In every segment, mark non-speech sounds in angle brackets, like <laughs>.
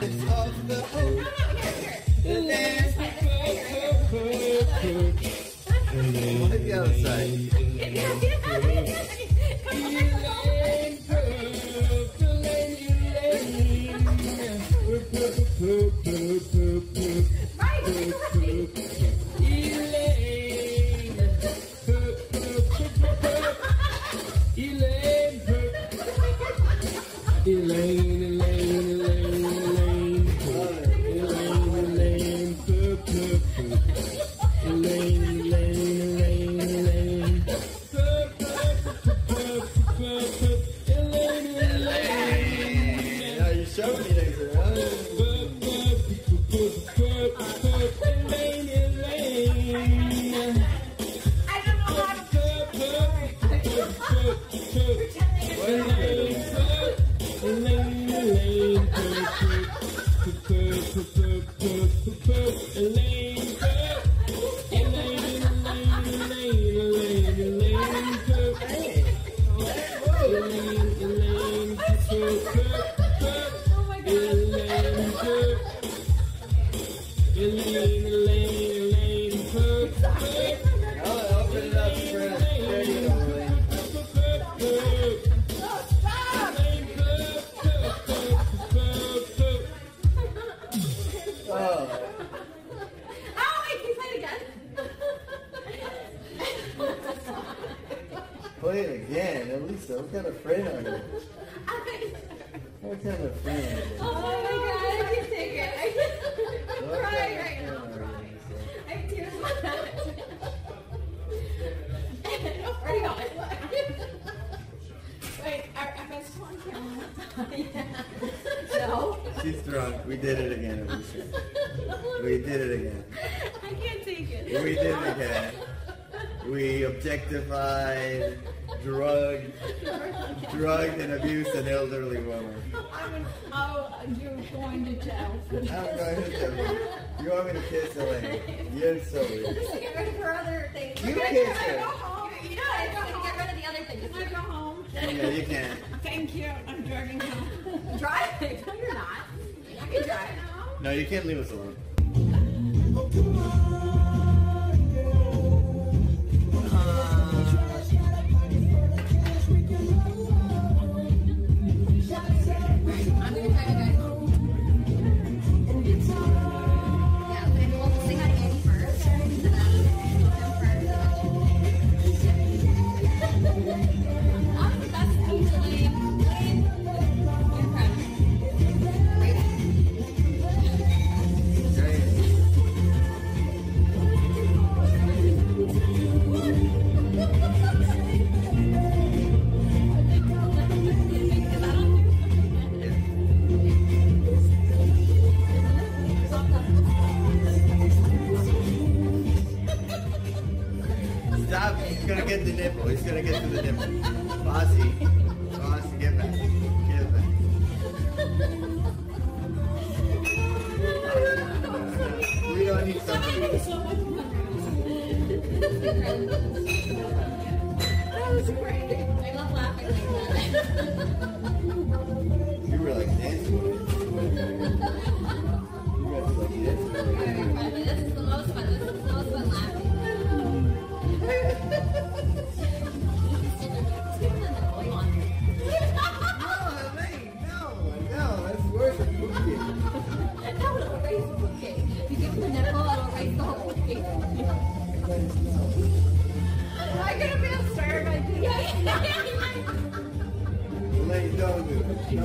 Look at the other side. Play it again. At least, what kind of friend are you? What kind of friend are you? Oh my god, I can take it. I can What cry kind of right now. friend <laughs> are you? I have tears in my eyes. Where you going? Wait, are, am I still on camera? No. She's drunk. We did it again, Elisa. <laughs> We did it again. I can't take it. We did it again. We objectified, drugged, drugged and abused an elderly woman. I'm, oh, you're going to jail. I'm going to tell ah, you. You want me to kiss Elaine? You're so weird. Just to get rid of her other things. You We're kiss her. go home. You know, I want to get rid of the other things. Can I go home? Yeah, you can. Thank you. I'm driving home. Driving? <laughs> No, you're not. I can <laughs> drive. No, you can't leave us alone. Oh, get the nipple. He's gonna get to the nipple. Bossy. Bossy, get back. Get back. We don't need something. っていう。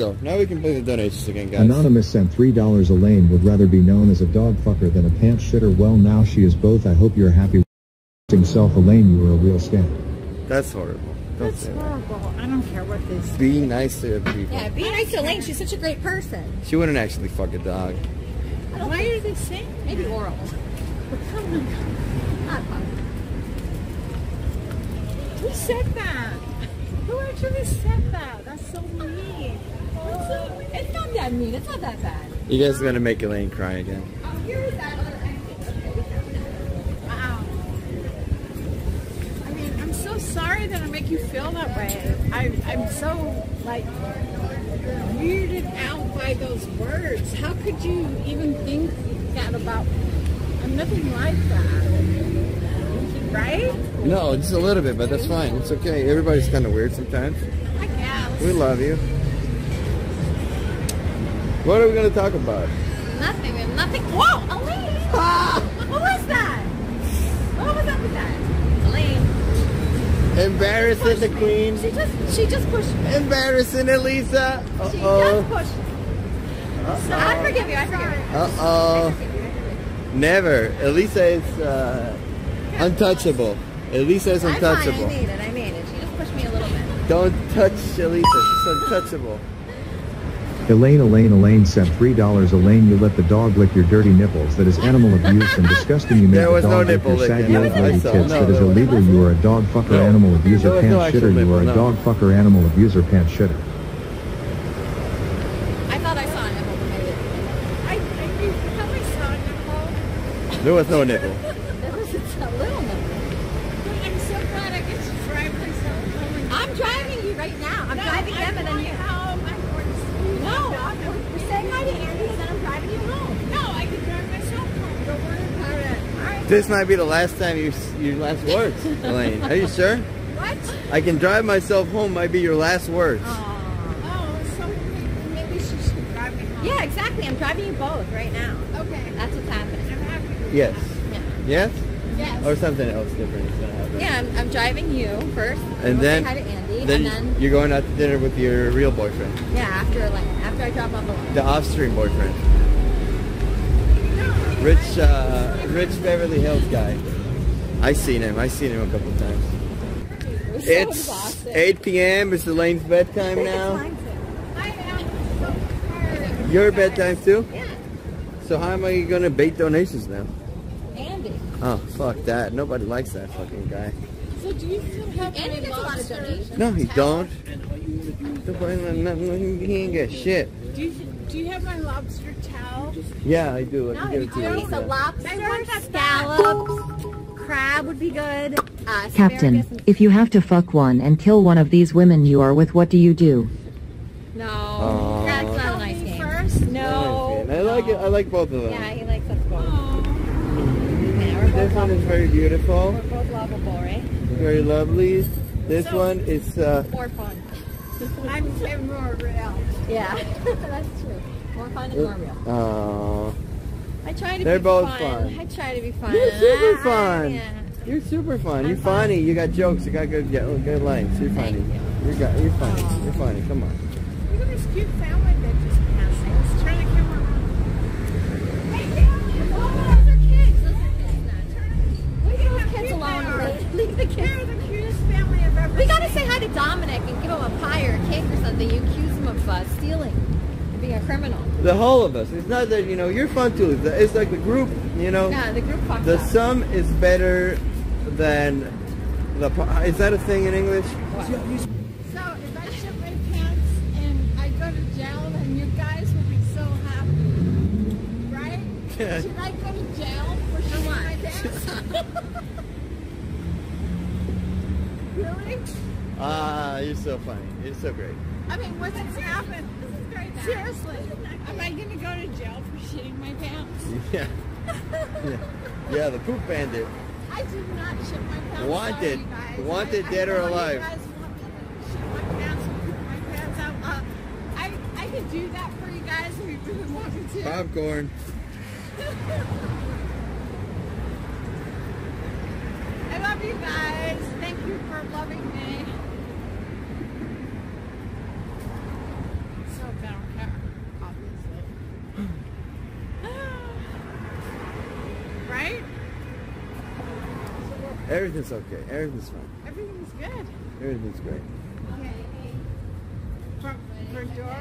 Go. Now we can play the donations again, guys. Anonymous sent $3 Elaine would rather be known as a dog fucker than a pants shitter. Well, now she is both. I hope you're happy with self. Elaine, you are a real scam. That's horrible. Don't That's say that. horrible. I don't care what this. Be nice to people. Yeah, be nice to Elaine. She's such a great person. She wouldn't actually fuck a dog. Why are they saying? Maybe oral. <laughs> Oh Not fun. Who said that? Who actually said that? That's so mean. So. It's not that mean. It's not that bad. You guys are gonna make Elaine cry again. Oh, here is that other exit. Okay, that. Wow. I mean, I'm so sorry that I make you feel that way. I, I'm so, like, weirded out by those words. How could you even think that about I'm nothing like that. Right? No, just a little bit, but that's fine. It's okay. Everybody's kind of weird sometimes. I guess. We love you. What are we gonna talk about? Nothing. we have Nothing. Whoa, Elaine! <laughs> What was that? What was up with that? Elaine. Embarrassing the queen. She just, she just pushed me. Embarrassing Elisa. Uh She just oh. pushed me. I forgive you. I forgive you. Uh oh. Never. Elisa is uh, untouchable. Elisa is fine. I untouchable. made it. I made it. She just pushed me a little bit. Don't touch Elisa. She's untouchable. Elaine, Elaine, Elaine sent $3. Elaine, you let the dog lick your dirty nipples. That is animal abuse and disgusting. You made There the was dog no lick nipple your saggy old lady tits. No, that is illegal. You are a dog fucker, No. animal abuser, There was no pants actual shitter. You are a no. dog fucker, animal abuser, pants shitter. I thought I saw a nipple, but I, I, you probably saw Nicole. There was no nipple. <laughs> there was just a little nipple. I'm so glad I get to drive myself home. I'm driving you right now. I'm No, driving I'm them and then going you. home. I'm going to school. No, I'm not- we're saying hi to Andy and then I'm driving you home. No, I can drive myself home. Don't worry about it. All right. This might be the last time you your last words, <laughs> Elaine. Are you sure? What? I can drive myself home. Might be your last words. Oh, so maybe she should drive me home. Yeah, exactly. I'm driving you both right now. Okay. That's what's happening. I'm happy. Yes. Yeah. Yes. Yes. Or something else different is gonna happen. Yeah, I'm, I'm driving you first. And then, to Andy, then, and then you're going out to dinner with your real boyfriend, yeah, after like after I drop off the the off-stream boyfriend, rich, uh, rich Beverly Hills guy. I seen him. I seen him a couple times. We're so It's exhausted. 8 p.m. It's Elaine's bedtime now. It's fine, I am so tired. Your bedtime too. too. Yeah, So how am I gonna bait donations now? Andy. Oh fuck that! Nobody likes that fucking guy. So do you still have Andy any gets a lot of lobster? No, he don't. Nobody- He ain't get shit. Do you, do you have my lobster towel? Yeah, I do. I No, can give it to you. Piece of lobster, I want scallops, crab would be good. Uh, Captain, if you have to fuck one and kill one of these women you are with, what do you do? No, Aw. that's not a nice game. first. No. I like it. I like both of them. Yeah, he likes us both. Oh. Yeah, This one is very beautiful, We're both lovable, right? Very lovely. This So- one is uh, More fun. <laughs> I'm, I'm more real. Yeah, <laughs> that's true. More fun and more real. oh, I try to They're be both fun. fun. I try to be fun. You're super Ah, fun. Yeah. you're super fun. I'm You're fun. funny. You got jokes. You got good, yeah, good lines. You're Thank funny. you. You're got. You're funny. You're funny. Come on. Look at this cute family cake or something. You accuse him of uh, stealing and being a criminal. The whole of us. It's not that you know. You're fun too. It's like the group. You know. Yeah, the group The up. sum is better than the. Is that a thing in English? So if I shit my pants and I go to jail, then you guys will be so happy, right? Should I go to jail for shitting my pants? <laughs> really? Ah, you're so funny. You're so great. I mean, what's happened? This is very bad. Seriously, am I gonna go to jail for shitting my pants? <laughs> Yeah. yeah. Yeah, the poop bandit. I did not shit my pants. Wanted. Sorry. Wanted, I, dead I or alive. You guys want me to shit my pants and poop my pants out. Uh, I I can do that for you guys if you really want me to. Popcorn. I love you guys. Thank you for loving me. Everything's okay. Everything's fine. Everything's good. Everything's great. Front, front door.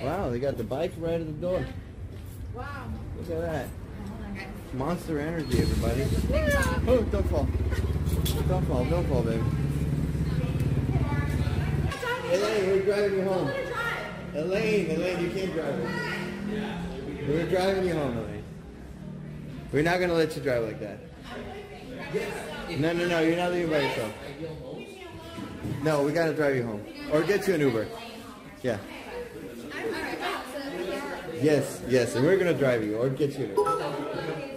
Wow, they got the bike right at the door. Wow. Look at that. Monster energy, everybody. Oh, don't fall. Don't fall, don't fall, baby. Elaine, we're driving you home. Elaine, Elaine, you can't drive it. We're driving you home, Elaine. We're not gonna let you drive like that. No, no, no, you're not leaving by yourself. No, we gotta drive you home. Or get you an Uber. Yeah. Yes, yes, and we're gonna drive you or get you an Uber.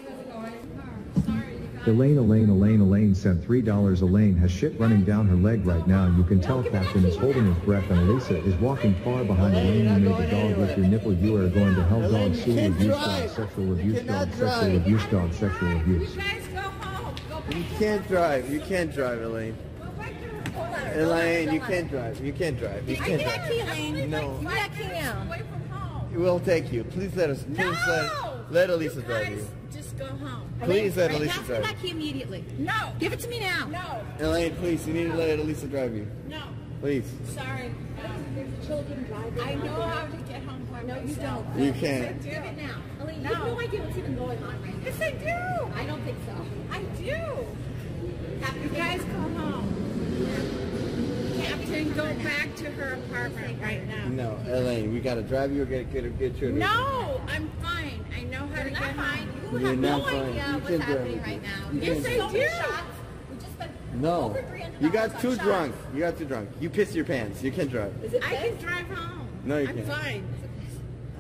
Elaine, Elaine, Elaine, Elaine sent $3. Elaine has shit running down her leg right now. You can tell Captain is holding his breath and Elisa is walking far behind Elaine. You made the dog lick your nipple. You are going to hell. Elaine, Dog, you abuse, dog, sexual abuse, dog, sexual abuse, dog, sexual abuse. You guys go home. Go back. You can't drive. You can't drive, Elaine. Go back to Elaine, you can't drive. You can't drive. You can't that drive. key, Elaine. No. Give me that key now. away from home. We'll take you. Please let us. Please No. let, let Elisa you drive you. Just go home. Please let Right, Elisa pass me drive. that key immediately. No. Give it to me now. No. Elaine, please, you need to let Elisa drive you. No. Please. Sorry. There's children driving. I know how to get home by No, you don't. You can't. Give it now. Elaine, No. you have no idea what's even going on right now. Yes, I do. I don't think so. I do. Happy You guys go home. Captain, go back to her apartment right now. No, Elaine, we gotta drive you or get get get you. an Uber. No, I'm fine. I know how to You're get not fine. home. You You're have no fine. idea You what's happening right now. You Yes, can't I do so many do. shots. We just spent No, you got too shots. drunk. You got too drunk. You pissed your pants. You can't drive. Is it I can drive home. No, you I'm can't. I'm fine.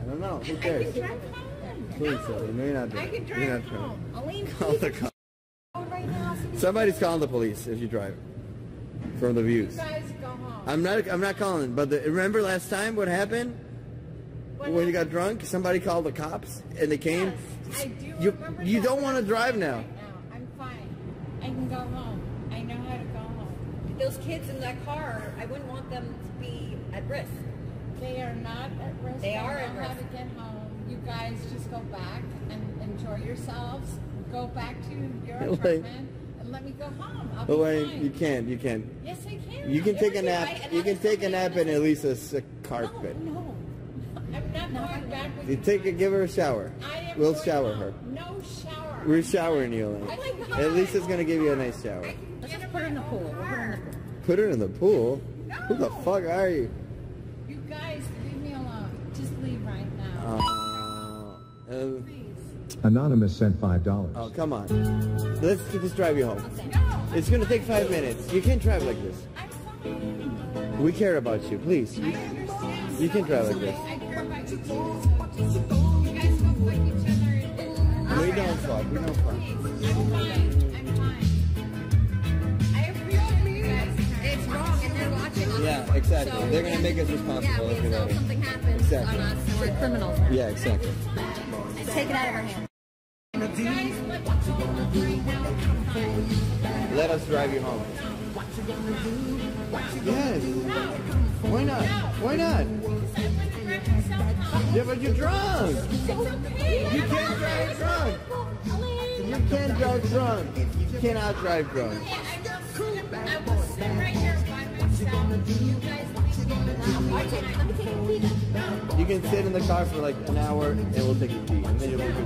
I don't know. Who cares? I cares? can drive home. Please, no. Elaine, no, you're not I driving. can You're drive not driving. home. Elaine, Call the cop. Somebody's calling the police if you drive. From the views. You guys go home. I'm not. I'm not calling. But the, remember last time what happened What when you got drunk? Somebody called the cops and they came. Yes, I do You remember you that. don't want to drive now. Right now. I'm fine. I can go home. I know how to go home. Those kids in that car, I wouldn't want them to be at risk. They are not at risk. They I are know at how risk. to get home. You guys just go back and enjoy yourselves. Go back to your <laughs> apartment and let me go home. I'll be Elaine, fine. you can't. You can't. Yes, I can. You can take a nap. right, You can take a nap that in is- Elisa's uh, No, carpet. no. <laughs> I'm not No, going back with You you. take a, give her a shower. I am We'll going shower home. her. No shower. We're showering you, I Elaine. can get Elisa's gonna give you a nice shower. Let's just put her in the pool. We'll put her in the pool. Put her in the pool. Who the fuck are you? You guys, leave me alone. Just leave right Uh, now. uh, Please. Anonymous sent $5. oh, come on. Let's just drive you home. No, It's gonna take five minutes. You can't drive like this. We care about you, please. I understand. You can drive like this. I care about you too. So just, you guys go fight each other. And, We don't fuck. We don't fuck. I'm fine. I'm fine. I appreciate you guys. It's wrong, and they're watching us. Yeah, exactly. So- They're gonna make us responsible Yeah, if we so let if it. something happens Exactly. on us, we're criminals now. Yeah, exactly. Take it out of our hands. Let us drive you home. Yes. Why not? Why not? Yeah, but you're drunk. You can't drive drunk. You can't drive drunk. You cannot drive drunk. You can sit in the car for like an hour and we'll take a pee and then you'll be good.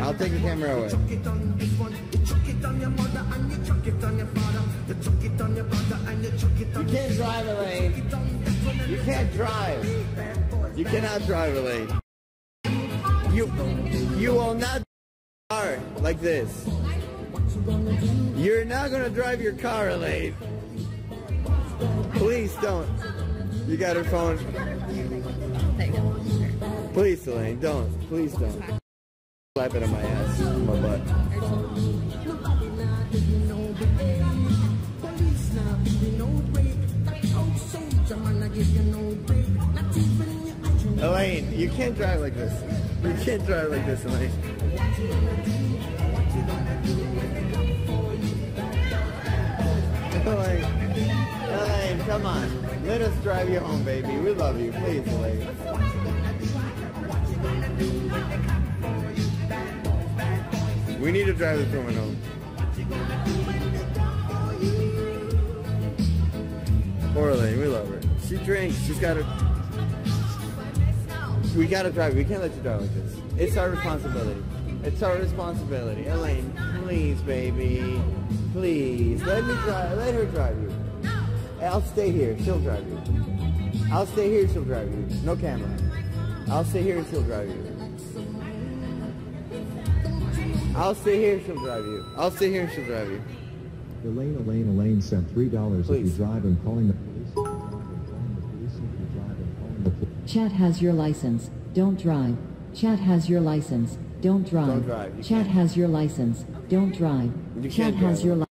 I'll take the camera away. You can't drive, Elaine. You can't drive. You cannot drive, Elaine. You you will not car like this. You're not gonna drive your car, Elaine. Please don't. You got her phone. Please, Elaine, don't. Please don't. Slap it on my ass, my butt. Elaine, you can't drive like this. You can't drive like this, Elaine. Elaine, come on. Let us drive you home, baby. We love you. Please, Elaine. We need to drive this woman home. Poor Elaine, we love her. She drinks. She's got to. We gotta drive. We can't let you drive like this. It's our responsibility. It's our responsibility. Elaine, please, baby, please let me drive. Let her drive you. I'll stay here. She'll drive you. I'll stay here. She'll drive you. No camera. I'll stay here and she'll drive you. I'll stay here. She'll drive you. I'll stay here and she'll drive you. Elaine, Elaine, Elaine sent $3 if you Please. drive and calling the police. Calling the police if you drive and calling the police. Chat has your license. Don't drive. Chat has your license. Don't drive. Don't drive. You Chat can't. has your license. Don't drive. You Chat can't has drive. your license.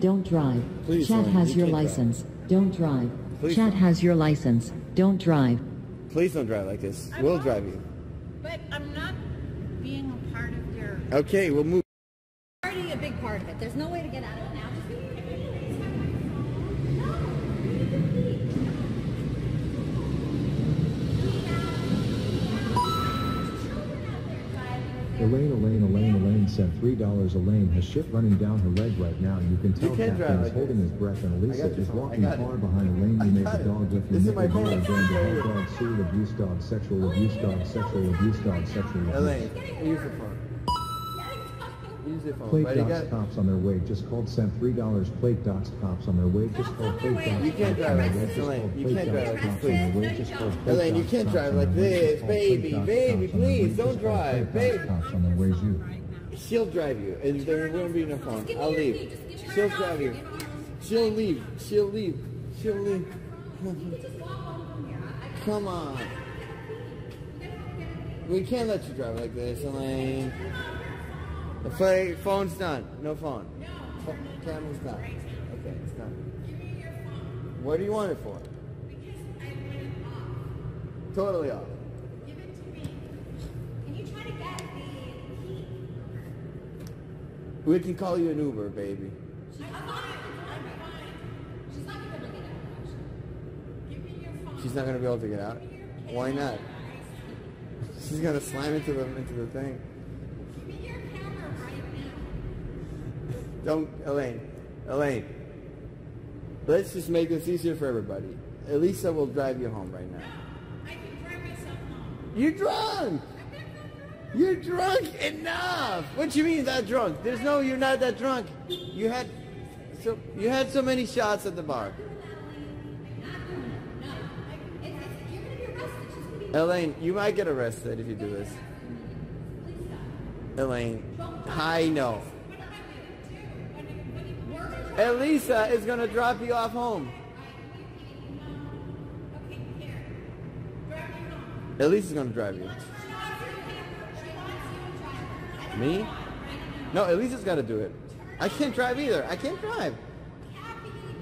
Don't drive. Please, Chat Elaine, has you your can't drive. license. Don't drive. Please Chat don't. has your license. Don't drive. Please don't drive like this. We'll drive you. But I'm not being a part of your. Okay, we'll move. already a big part of it. There's no way to get out of it now. Elaine, Elaine, Elaine, Elaine sent $3. Elaine has shit running down her leg right now. You can tell can't Captain is holding his breath and Elisa is walking far behind Elaine. I You made got the it. dog with This your is my nipple phone. dog, dog, dog, dog, serial abuse dog, sexual abuse dog, sexual abuse dog, sexual abuse. Elaine, use your phone. Use. Plate Buddy, docs got cops on their way. Just called sent three dollars. Plate docs cops on their way. Just called plate docs. You can't drive like this, Elaine. You can't drive like this, please. way. Just called plate Elaine, you can't drive like this, baby, baby, cops on their way. please, don't drive, plate baby. docs Cops on their way. You. She'll drive you, and there won't be no phone. I'll leave. She'll drive you. She'll leave. She'll leave. She'll leave. Come on. We can't let you drive like this, Elaine. The pho- phone's done. No phone. Pho- Camera's done. Okay, it's done. What do you want it for? Totally off. We can call you an Uber, baby. She's not gonna be able to get out. Why not? She's gonna slam into the into the thing. Don't, Elaine. Elaine. Let's just make this easier for everybody. Elisa will drive you home right now. You're drunk. You're drunk enough. What you mean that drunk? There's no. You're not that drunk. You had so you had so many shots at the bar. Elaine, you might get arrested if you do this. Elaine, I know. Elisa is gonna drop you off home. Elisa's gonna drive you. Me? No, Elisa's gotta do it. I can't drive either. I can't drive.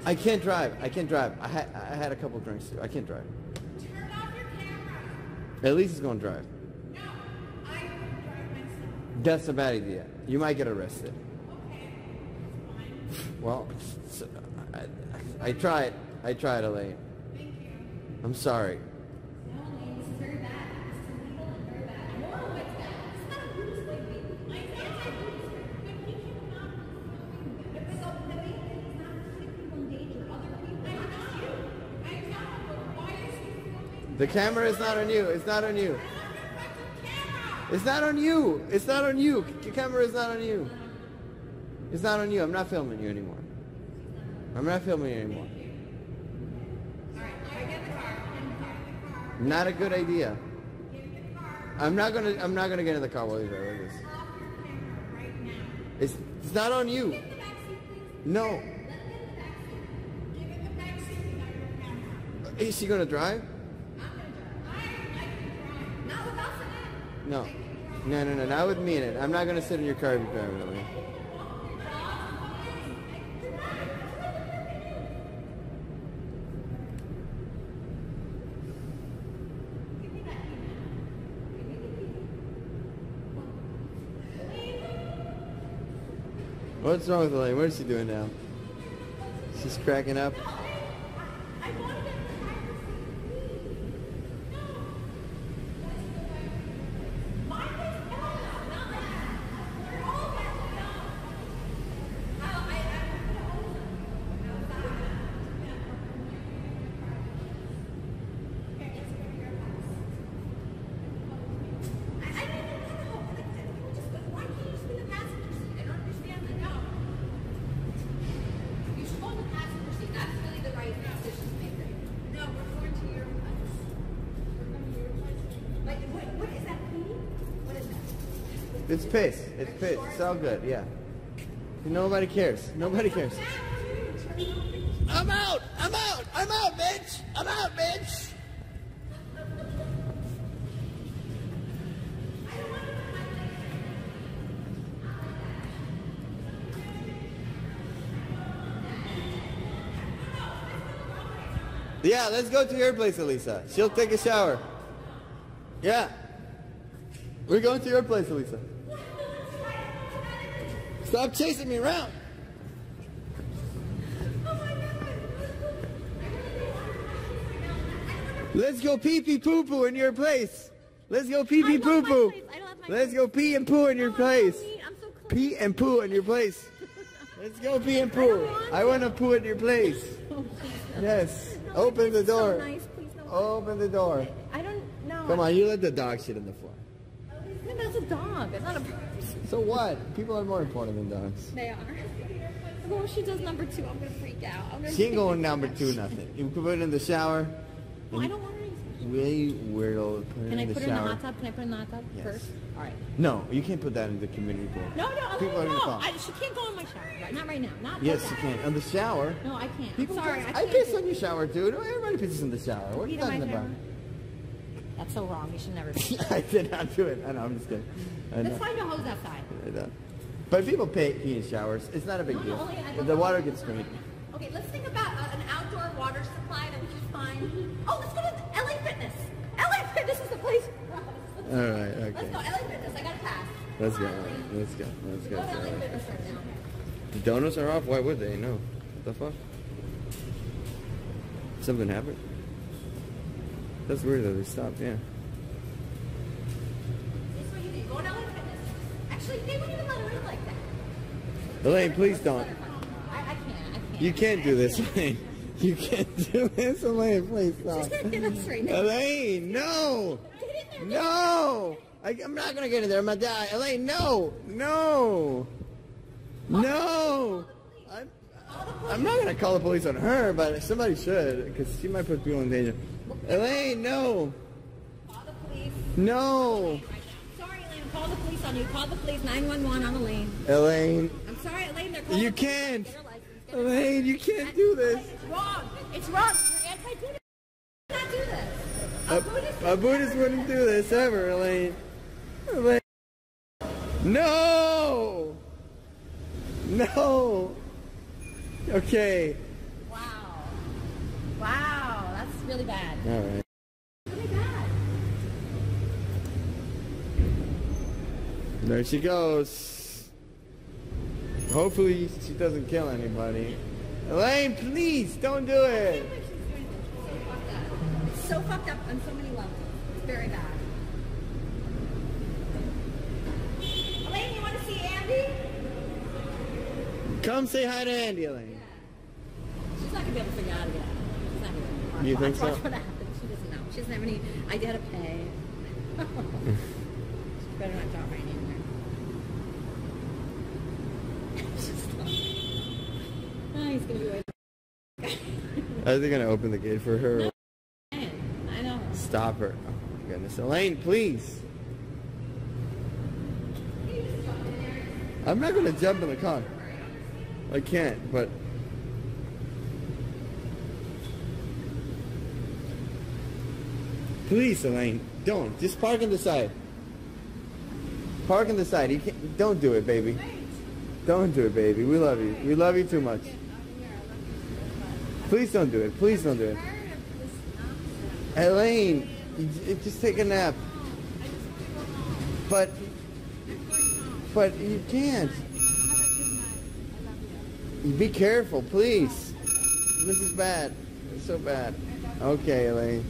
I can't drive. I can't drive. I had I had a couple drinks too. I can't drive. Elisa's gonna drive. That's a bad idea. You might get arrested. Well, I, I tried. I tried, Elaine. I'm sorry. The camera is not on you. It's not on you. It's not on you. It's not on you. The camera is not on you. It's not on you. I'm not filming you anymore. I'm not filming you anymore. Not a good idea. I'm not gonna. I'm not gonna get in the car while you drive like this. It's, it's not on you. No. Is she gonna drive? No. No, no, no, not with me in it. I'm not gonna sit in your car if you're driving away. What's wrong with Elaine? What is she doing now? She's cracking up. Piss. It's piss. It's all good. Yeah. Nobody cares. Nobody cares. I'm out. I'm out. I'm out, bitch. I'm out, bitch. Yeah, let's go to your place, Elisa. She'll take a shower. Yeah. We're going to your place, Elisa. Stop chasing me around. Let's go pee pee poo poo in your place. Let's go pee pee poo poo. Let's go pee and poo in your place. Pee and poo in your place. <laughs> Let's go pee and poo. I want to poo in your place. Yes. Open the door. Open the door. I don't know. Come on, you let the dog shit on the floor. That's a dog. It's not a person. So what? People are more important than dogs. They are. Well, if she does number two, I'm gonna freak out. I'm gonna She ain't going number two, nothing. You can put it in the shower. Well, I don't want her. in- We will put it Can I put it in the hot tub? Can I put her in the hot tub Yes. first? All right. No, you can't put that in the community pool. No, no, People are no. gonna fall. I, she can't go in my shower. Right? Not right now. Not Yes, that. can. On the shower. No, I can't. People I'm sorry. piss- I I piss on your shower dude. Everybody pisses in the shower. What are you in talking about? shower? That's so wrong. You should never do <laughs> I did not do it. I know. I'm just kidding. Let's find a hose outside. I know. But people pay pee in showers. It's not a big No, no, deal. only- The water gets clean. Okay, let's think about uh, an outdoor water supply that we can find. Oh, let's go to LA Fitness. LA Fitness is the place. All right. Let's Okay. go, LA Fitness. I got a pass. Let's go. Let's go. Let's Go go. to LA Fitness right now. The donuts are off? Why would they? No. What the fuck? Something happened? That's weird that they stopped, yeah. This way you can go to LA Fitness. Actually, they wouldn't even let her in like that. Elaine, please don't. I, I can't. I can't. You can't do this, Elaine. You can't do this, Elaine. Please She's stop. gonna get us right now. Elaine, no! There. No! I, I'm not gonna get in there. I'm gonna die. Elaine, no! No! No! I'm, I'm not gonna call the police on her, but somebody should, because she might put people in danger. Elaine, no! Call the police. No! Sorry, Elaine. Call the police on you. Call the police. 911 on Elaine. Elaine, I'm sorry, Elaine. They're calling you can't! Elaine, you can't do this! It's wrong. It's wrong. You're anti-Buddhist. You cannot do this. A, A Buddhist. a Buddhist wouldn't do this ever, Elaine. Elaine. No! No! Okay. Wow. Wow. That's really bad. All right. Really bad. There she goes. Hopefully she doesn't kill anybody. Elaine, please don't do it. It's so fucked up on so many levels. It's very bad. Elaine, you want to see Andy? Come say hi to Andy, Elaine. She's not gonna be able to figure out how to get out. She's gonna. You watch, think watch so? what happens. She doesn't know. She doesn't have any idea how to pay. <laughs> she better not drop right in there. Oh, <laughs> he's gonna be waiting. Are they gonna open the gate for her? I know. Stop her. Oh my goodness. Elaine, please. I'm not gonna jump in the car. I can't, but Please, Elaine, don't. Just park on the side. Park on the side. You can't don't do it, baby. Don't do it, baby. We love you. We love you too much. Please don't do it. Please don't do it. Elaine, just take a nap. But, but you can't. Be careful, please. This is bad. It's so bad. Okay, Elaine.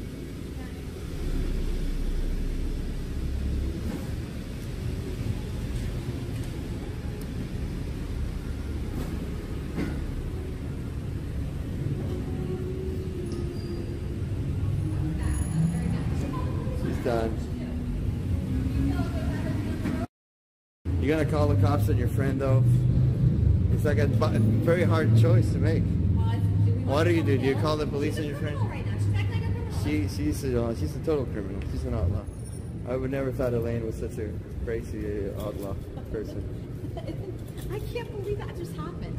She's done. You gonna call the cops on your friend though? It's like a very hard choice to make. What do you do? Do you call the police on your friend? Right now. She's acting like. She she's a, uh, she's a total criminal. She's an outlaw. I would never thought Elaine was such a crazy outlaw person. <laughs> I can't believe that just happened.